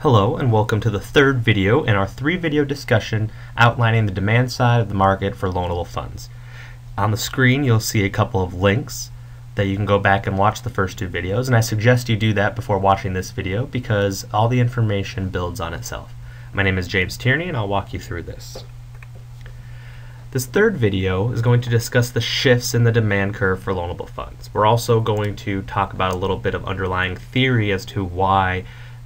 Hello and welcome to the third video in our three video discussion outlining the demand side of the market for loanable funds. On the screen you'll see a couple of links that you can go back and watch the first two videos and I suggest you do that before watching this video because all the information builds on itself. My name is James Tierney and I'll walk you through this. This third video is going to discuss the shifts in the demand curve for loanable funds. We're also going to talk about a little bit of underlying theory as to why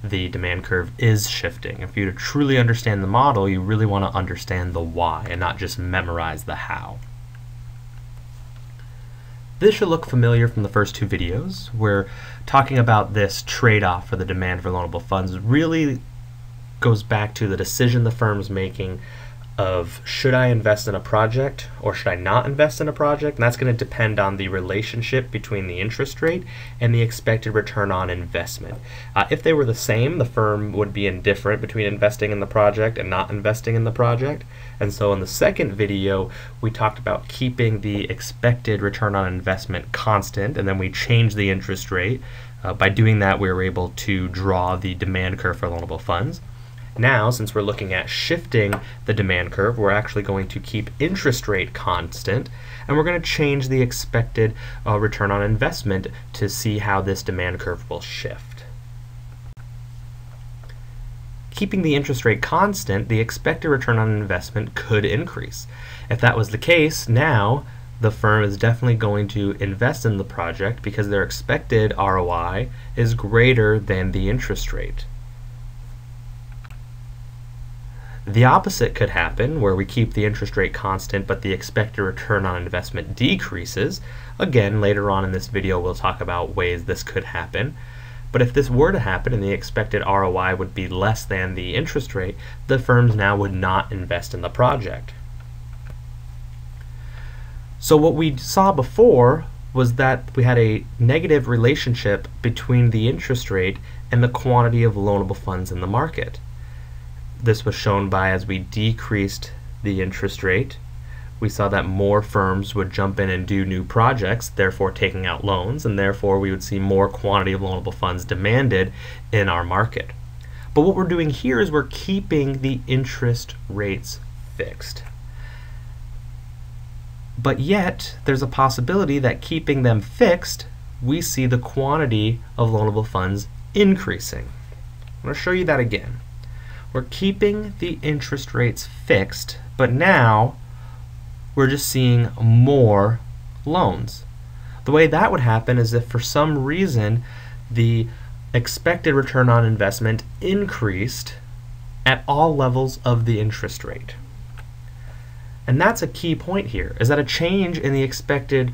the demand curve is shifting. If you to truly understand the model, you really want to understand the why and not just memorize the how. This should look familiar from the first two videos. We're talking about this trade-off for the demand for loanable funds really goes back to the decision the firm's making of should I invest in a project or should I not invest in a project? And that's going to depend on the relationship between the interest rate and the expected return on investment. Uh, if they were the same, the firm would be indifferent between investing in the project and not investing in the project. And so in the second video, we talked about keeping the expected return on investment constant, and then we changed the interest rate. Uh, by doing that, we were able to draw the demand curve for loanable funds. Now, since we're looking at shifting the demand curve, we're actually going to keep interest rate constant, and we're going to change the expected uh, return on investment to see how this demand curve will shift. Keeping the interest rate constant, the expected return on investment could increase. If that was the case, now the firm is definitely going to invest in the project because their expected ROI is greater than the interest rate. The opposite could happen, where we keep the interest rate constant but the expected return on investment decreases. Again, later on in this video we'll talk about ways this could happen. But if this were to happen and the expected ROI would be less than the interest rate, the firms now would not invest in the project. So what we saw before was that we had a negative relationship between the interest rate and the quantity of loanable funds in the market. This was shown by as we decreased the interest rate, we saw that more firms would jump in and do new projects, therefore taking out loans, and therefore we would see more quantity of loanable funds demanded in our market. But what we're doing here is we're keeping the interest rates fixed. But yet, there's a possibility that keeping them fixed, we see the quantity of loanable funds increasing. I'm going to show you that again. We're keeping the interest rates fixed, but now we're just seeing more loans. The way that would happen is if for some reason the expected return on investment increased at all levels of the interest rate. And that's a key point here, is that a change in the expected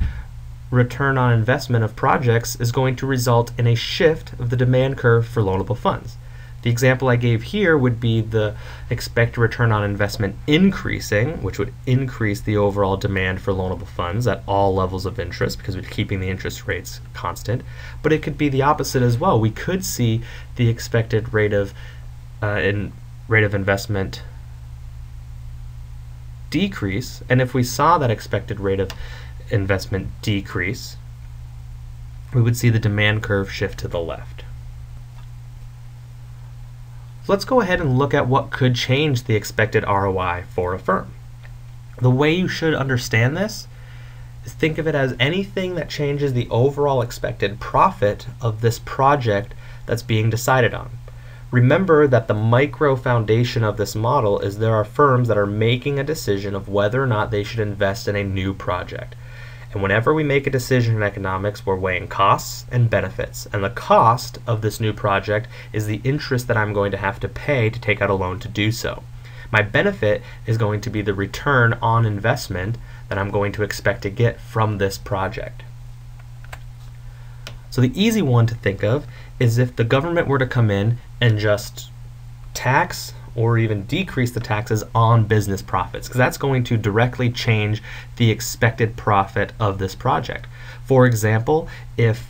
return on investment of projects is going to result in a shift of the demand curve for loanable funds. The example I gave here would be the expected return on investment increasing, which would increase the overall demand for loanable funds at all levels of interest because we're keeping the interest rates constant. But it could be the opposite as well. We could see the expected rate of uh, in rate of investment decrease, and if we saw that expected rate of investment decrease, we would see the demand curve shift to the left. So let's go ahead and look at what could change the expected ROI for a firm. The way you should understand this is think of it as anything that changes the overall expected profit of this project that's being decided on. Remember that the micro foundation of this model is there are firms that are making a decision of whether or not they should invest in a new project. And whenever we make a decision in economics, we're weighing costs and benefits. And the cost of this new project is the interest that I'm going to have to pay to take out a loan to do so. My benefit is going to be the return on investment that I'm going to expect to get from this project. So the easy one to think of is if the government were to come in and just tax or even decrease the taxes on business profits because that's going to directly change the expected profit of this project. For example, if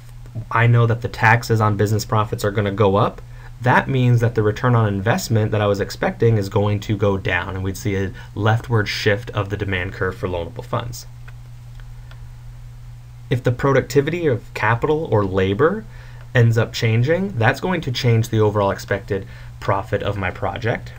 I know that the taxes on business profits are going to go up, that means that the return on investment that I was expecting is going to go down and we'd see a leftward shift of the demand curve for loanable funds. If the productivity of capital or labor ends up changing, that's going to change the overall expected profit of my project.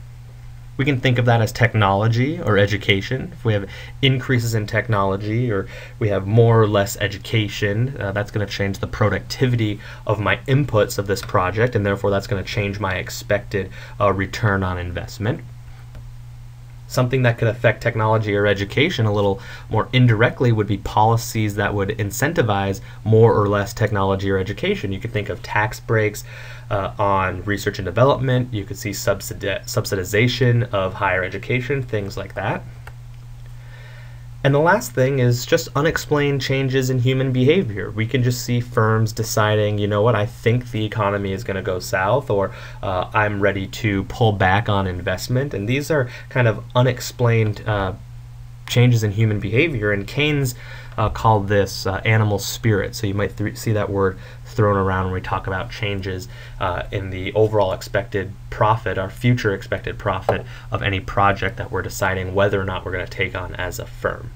We can think of that as technology or education. If we have increases in technology or we have more or less education, uh, that's going to change the productivity of my inputs of this project, and therefore that's going to change my expected uh, return on investment something that could affect technology or education a little more indirectly would be policies that would incentivize more or less technology or education. You could think of tax breaks uh, on research and development, you could see subsidi- subsidization of higher education, things like that. And the last thing is just unexplained changes in human behavior. We can just see firms deciding, you know what, I think the economy is going to go south, or uh, I'm ready to pull back on investment. And these are kind of unexplained uh, changes in human behavior. And Keynes uh, called this uh, animal spirit. So you might th- see that word thrown around when we talk about changes uh, in the overall expected profit, our future expected profit of any project that we're deciding whether or not we're going to take on as a firm.